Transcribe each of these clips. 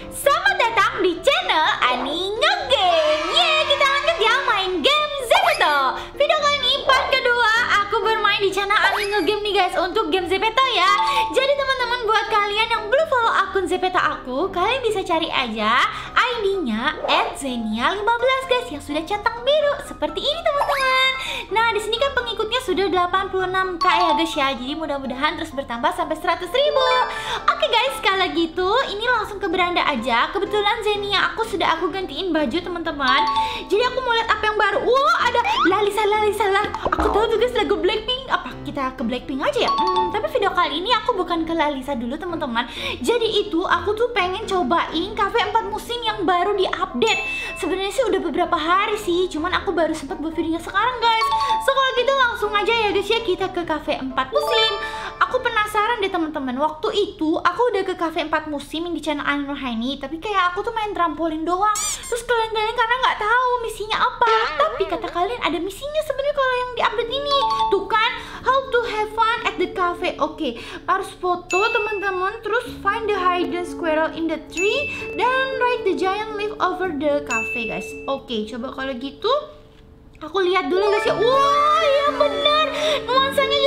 Selamat datang di channel Ani guys Untuk game Zepeto ya. Jadi teman-teman buat kalian yang belum follow akun Zepeto aku Kalian bisa cari aja ID-nya @zenia15 guys Yang sudah centang biru. Seperti ini teman-teman. Nah di sini kan pengikutnya sudah 86k ya guys ya. Jadi mudah-mudahan terus bertambah sampai 100 ribu. Oke guys kalau gitu ini langsung ke beranda aja. Kebetulan Zenia aku sudah aku gantiin baju teman-teman. Jadi aku mau lihat apa yang baru. Wow ada Lalisa Lalisa lah Aku tahu tuh guys lagu Blackpink. Apa kita ke Blackpink aja ya? Hmm, Tapi video kali ini aku bukan ke Lalisa dulu teman-teman. Jadi itu aku tuh pengen cobain cafe 4 musim yang baru diupdate. Sebenarnya sih udah beberapa hari sih Cuman aku baru sempat buat videonya sekarang guys. So kalau gitu langsung aja ya guys ya kita ke cafe 4 musim penasaran deh teman-teman Waktu itu aku udah ke cafe 4 musim yang di channel Anur Haini Tapi kayak aku tuh main trampolin doang Terus kalian-kalian karena nggak tahu misinya apa Tapi kata kalian ada misinya sebenarnya kalau yang di update ini Tuh kan How to have fun at the cafe Oke harus foto teman-teman Terus find the hidden squirrel in the tree Dan ride the giant leaf over the cafe guys Oke coba kalau gitu Aku lihat dulu guys ya. Wah, ya benar. Nuansanya.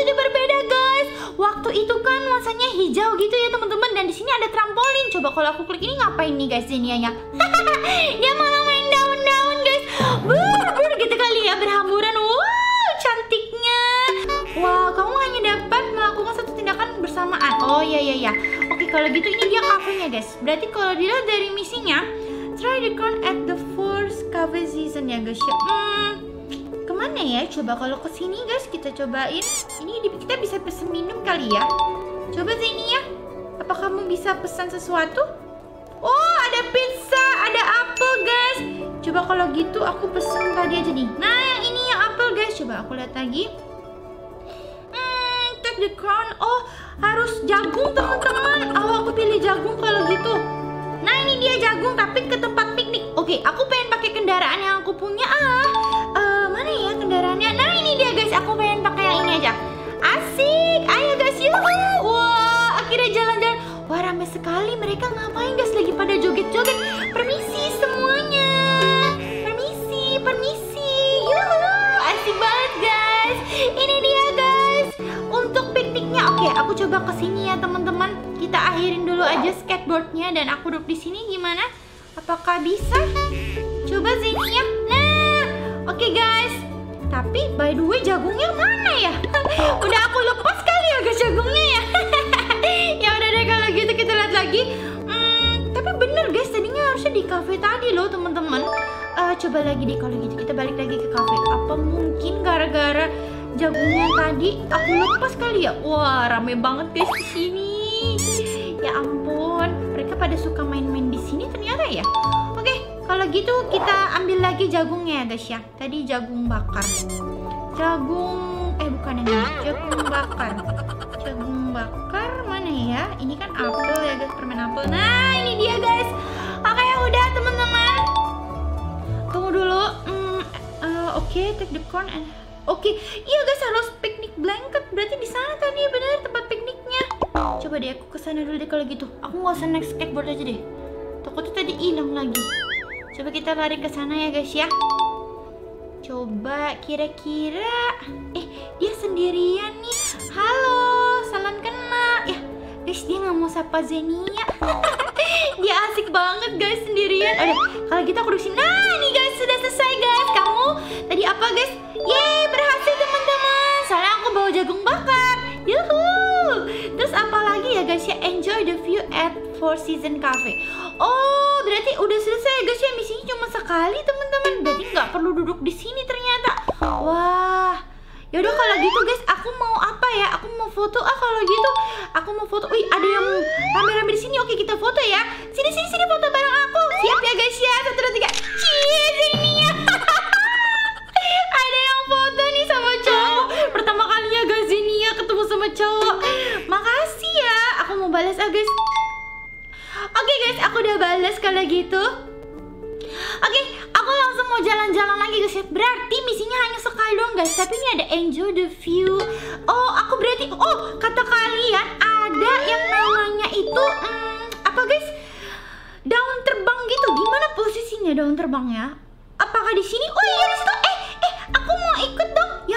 Waktu itu kan nuansanya hijau gitu ya teman-teman dan di sini ada trampolin. Coba kalau aku klik ini ngapain nih guys Zenianya? Dia malah main daun-daun guys. Bur, bur gitu kali ya berhamburan. Wow, cantiknya. Wow, kamu hanya dapat melakukan satu tindakan bersamaan. Oh iya iya iya. Oke, kalau gitu ini dia kafenya guys. Berarti kalau dilihat dari misinya, try the crown at the first cafe season ya guys ya. Hmm, ke mana ya? Coba kalau ke sini guys kita cobain. Ini kita bisa pesen minum kali ya. Coba sini ya. Apa kamu bisa pesan sesuatu? Oh ada pizza, ada apel guys. Coba kalau gitu aku pesen tadi aja nih. Nah yang ini yang apel guys. Coba aku lihat lagi. Hmm, take the crown. Oh harus jagung teman-teman. Oh aku pilih jagung kalau gitu. Nah ini dia jagung tapi ke tempat piknik. Oke, aku pengen pakai kendaraan yang aku punya. Ah, pada joget-joget. Permisi semuanya. Permisi, permisi. Yuhu, asik banget guys. Ini dia guys. Untuk pikniknya, oke, aku coba ke sini ya teman-teman. Kita akhirin dulu aja skateboardnya dan aku duduk di sini gimana? Apakah bisa? Coba sini ya. Nah, oke guys. Tapi by the way jagungnya mana ya? Udah aku lepas kali ya guys jagungnya ya. ya udah deh kalau gitu kita lihat lagi. Harusnya di cafe tadi loh teman-teman. Eh, coba lagi deh kalau gitu kita balik lagi ke cafe. Apa mungkin gara-gara jagungnya tadi aku lepas kali ya? Wah rame banget guys di sini. Ya ampun, mereka pada suka main-main di sini ternyata ya. Oke, kalau gitu kita ambil lagi jagungnya ya guys ya. Tadi jagung bakar. Jagung eh bukan ini, jagung bakar. Jagung bakar mana ya? Ini kan apel ya guys, permen apel. Nah, ini dia Oke, take the corn and Oke, iya guys harus piknik blanket. Berarti di sana tadi bener tempat pikniknya. Coba deh aku ke sana dulu deh kalau gitu. Aku nggak usah naik skateboard aja deh. Takutnya tadi hilang lagi. Coba kita lari ke sana ya guys ya. Coba kira-kira eh dia sendirian nih. Halo, salam kenal. Ya, guys dia nggak mau sapa Zenia. dia asik banget guys sendirian. Aduh, kalau gitu aku duduk sini. Nah, nih guys tadi apa guys? Yeay, berhasil teman-teman. Soalnya aku bawa jagung bakar. Yuhu. Terus apa lagi ya guys ya? Enjoy the view at Four Season Cafe. Oh, berarti udah selesai guys ya misinya cuma sekali teman-teman. Berarti nggak perlu duduk di sini ternyata. Wah. Yaudah kalau gitu guys, aku mau apa ya? Aku mau foto. Ah kalau gitu, aku mau foto. Wih, ada yang rame-rame di sini. Oke, kita foto ya. Sini sini sini foto bareng aku. Siap ya guys ya. Satu dua tiga. Cie, sini ya. Sama cowok. Makasih ya. Aku mau balas ah guys. Oke guys, aku udah balas kalau gitu. Oke, aku langsung mau jalan-jalan lagi guys. Berarti misinya hanya sekali doang guys. Tapi ini ada enjoy the view. Oh, aku berarti oh kata kalian ada yang namanya itu hmm, apa guys? Down sini ya daun terbangnya? Apakah di sini? Oh iya di situ. Eh, eh, aku mau ikut dong. Ya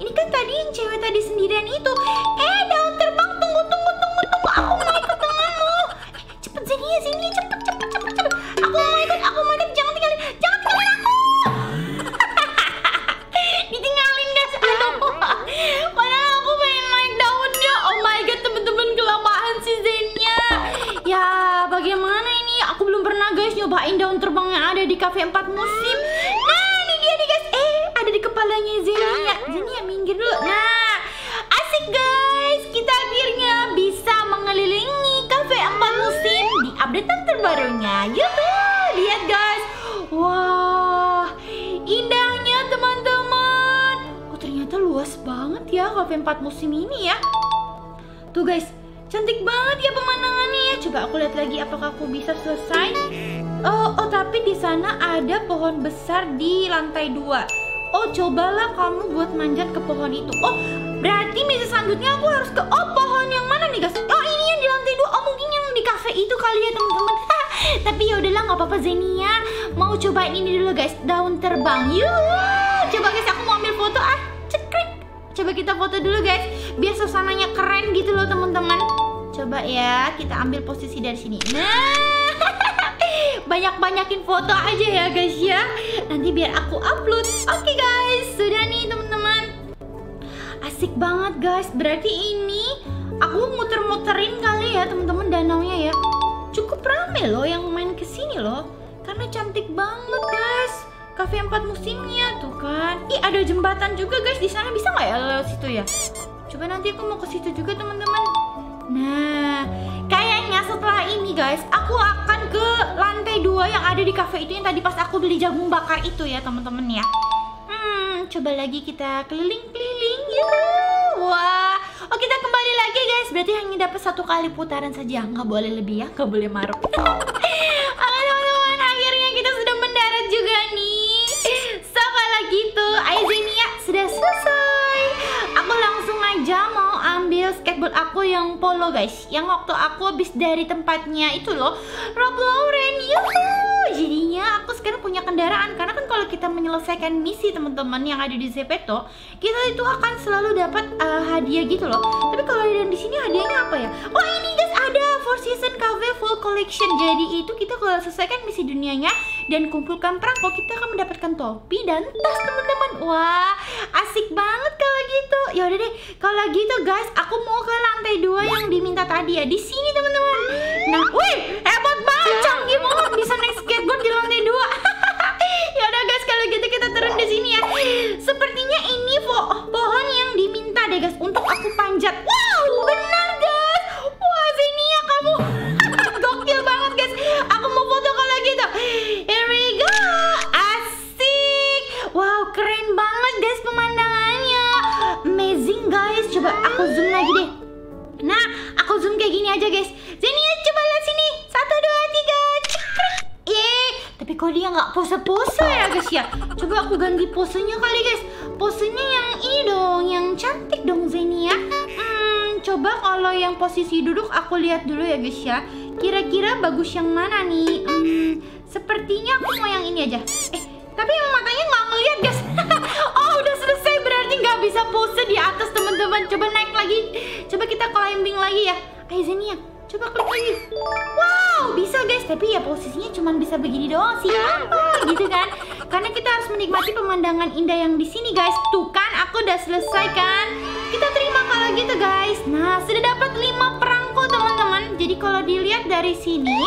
ini kan tadi yang cewek tadi sendirian itu. Eh, daun terbang, tunggu, tunggu, tunggu, tunggu. Aku mau ikut denganmu. Eh, cepet Zenia, Zenia, cepet, cepet, cepet, cepet. Aku mau ikut, aku mau ikut. Jangan tinggalin, jangan tinggalin aku. Ditinggalin guys. Aduh. Padahal aku pengen naik daunnya. Oh my god, teman-teman kelamaan sih Zenia. Ya, bagaimana ini? Aku belum pernah guys nyobain daun terbang yang ada di cafe 4 musim. Nah, kepalanya Zenia. Zenia minggir dulu. Nah, asik guys. Kita akhirnya bisa mengelilingi cafe 4 musim di update terbarunya. Yuhu, lihat guys. Wah, indahnya teman-teman. Oh, ternyata luas banget ya cafe 4 musim ini ya. Tuh guys, cantik banget ya pemandangannya ya. Coba aku lihat lagi apakah aku bisa selesai. Oh, oh tapi di sana ada pohon besar di lantai dua. Oh, cobalah kamu buat manjat ke pohon itu. Oh, berarti misi selanjutnya aku harus ke Oh, pohon yang mana nih guys? Oh, ini yang di lantai dua. Oh, mungkin yang di cafe itu kali ya teman-teman. tapi ya udahlah nggak apa-apa Zenia. Mau cobain ini dulu guys, daun terbang. Yuk, coba guys aku mau ambil foto ah. Cekrek. Coba kita foto dulu guys, biar suasananya keren gitu loh teman-teman. Coba ya, kita ambil posisi dari sini. Nah, banyak-banyakin foto aja ya guys ya. Nanti biar aku upload. Oke guys, sudah nih teman-teman. Asik banget guys. Berarti ini aku muter-muterin kali ya teman-teman danaunya ya. Cukup rame loh yang main ke sini loh. Karena cantik banget guys. Cafe 4 musimnya tuh kan. Ih ada jembatan juga guys di sana bisa nggak ya lewat situ ya? Coba nanti aku mau ke situ juga teman-teman. Nah, kayaknya setelah ini guys, aku akan dua yang ada di cafe itu yang tadi pas aku beli jagung bakar itu ya teman-teman ya. Hmm, coba lagi kita keliling-keliling Yuhu. Wah, oh kita kembali lagi guys. Berarti hanya dapat satu kali putaran saja, nggak boleh lebih ya, nggak boleh maruk. mau ambil skateboard aku yang polo guys. Yang waktu aku habis dari tempatnya itu loh Rob Lauren. Yuhu Jadinya aku sekarang punya kendaraan. Karena kan kalau kita menyelesaikan misi teman-teman yang ada di Zepeto Kita itu akan selalu dapat uh, hadiah gitu loh. Tapi kalau yang di sini hadiahnya apa ya? Oh ini guys ada Four Season Cafe Full Collection. Jadi itu kita kalau selesaikan misi dunianya Dan kumpulkan perangko kita akan mendapatkan topi dan tas teman-teman. Wah asik banget kalau gitu. Ya udah deh kalau gitu guys aku mau ke lantai dua yang diminta tadi ya. Di sini teman-teman. Nah wih hebat banget canggih banget bisa naik skateboard di lantai dua? Ya udah guys kalau gitu kita turun di sini ya. Sepertinya ini po pohon yang diminta deh guys untuk aku panjat aja guys. Zenia coba lihat sini. Satu dua tiga. Yeay, tapi kok dia nggak pose-pose ya guys ya? Coba aku ganti posenya kali guys. Posenya yang ini dong yang cantik dong Zenia hmm, coba kalau yang posisi duduk aku lihat dulu ya guys ya. Kira-kira bagus yang mana nih? Hmm, sepertinya aku mau yang ini aja. Eh tapi matanya nggak ngeliat guys. Oh udah selesai. Berarti nggak bisa pose di atas teman-teman. Coba naik lagi. Coba kita climbing lagi ya ayo Zenia coba klik lagi. Wow bisa guys. Tapi ya posisinya cuma bisa begini doang. Sih gitu kan? Karena kita harus menikmati pemandangan indah yang di sini guys. Tuh kan aku udah selesai kan? Kita terima kalau gitu guys. Nah sudah dapat 5 perangko teman-teman. Jadi kalau dilihat dari sini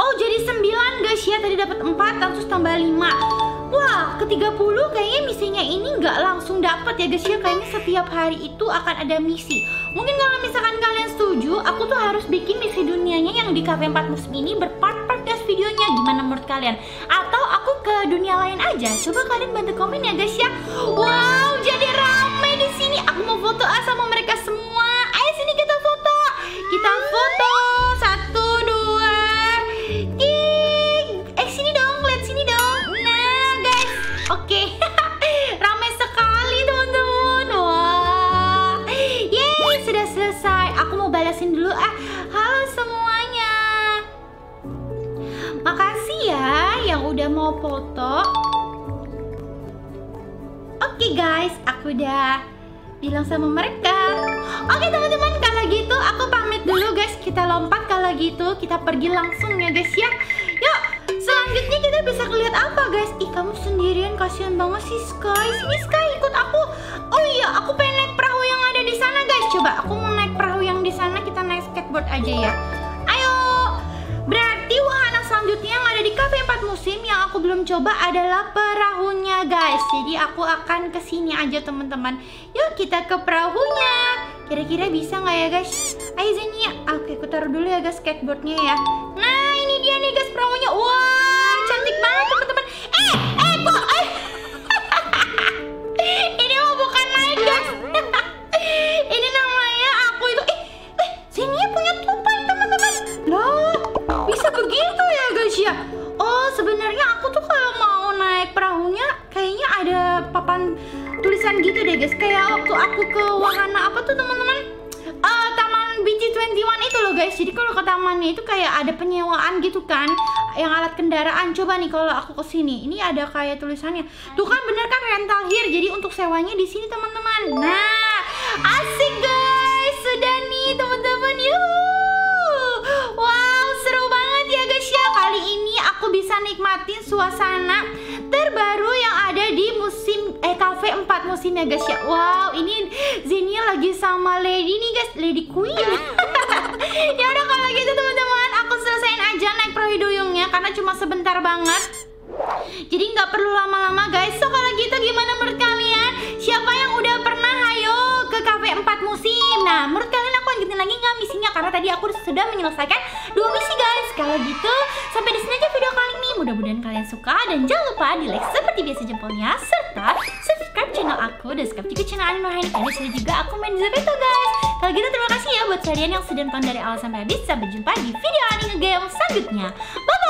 Oh jadi 9 guys. Ya Tadi dapat 4 terus tambah 5 Wah ke 30 kayaknya misinya ini nggak langsung dapat ya guys ya. Kayaknya setiap hari itu akan ada misi. Mungkin kalau misalkan kalian setuju Aku tuh harus bikin misi dunianya yang di cafe 4 musim ini Berpart-part guys videonya. Gimana menurut kalian? Atau aku ke dunia lain aja? Coba kalian bantu komen ya guys ya. Wow jadi rame di sini. Aku mau foto ah sama mereka Oke guys, aku udah bilang sama mereka. Oke teman-teman, kalau gitu aku pamit dulu guys. Kita lompat kalau gitu, kita pergi langsung ya guys ya. Yuk, selanjutnya kita bisa lihat apa guys? Ih, kamu sendirian kasihan banget sih Sky. Sini Sky ikut aku. Oh iya, aku pengen naik perahu yang ada di sana guys. Coba aku mau naik perahu yang di sana, kita naik skateboard aja ya. Belum coba adalah perahunya guys. Jadi aku akan ke sini aja teman-teman. Yuk kita ke perahunya. Kira-kira bisa nggak ya guys? Ayo Zenia. Oke, aku taruh dulu ya guys skateboardnya ya. Nah ini dia nih guys perahunya. Wah penyewaan gitu kan, yang alat kendaraan. Coba nih kalau aku ke sini, ini ada kayak tulisannya. Tuh kan bener kan rental here. Jadi untuk sewanya di sini teman-teman. Nah, asik guys. Sudah nih teman-teman. Yuh. Wow, seru banget ya guys ya. Kali ini aku bisa nikmatin suasana terbaru yang ada di musim eh cafe 4 musim ya guys ya. Wow, ini Zenia lagi sama Lady nih guys, Lady Queen. ya udah kalau gitu teman-teman, aja naik perahu duyungnya karena cuma sebentar banget. Jadi nggak perlu lama-lama guys. So kalau gitu gimana menurut kalian? Siapa yang udah pernah hayo ke cafe 4 musim? Nah, menurut kalian aku lanjutin lagi nggak misinya? Karena tadi aku sudah menyelesaikan dua misi guys. Kalau gitu, sampai di sini aja video kali ini. Mudah-mudahan kalian suka dan jangan lupa di like seperti biasa jempolnya serta channel aku dan subscribe juga channel Anino Hani. Karena sudah juga aku main Zepeto guys. Kalau gitu terima kasih ya buat kalian yang sudah nonton dari awal sampai habis. Sampai jumpa di video Anino Game selanjutnya. Bye.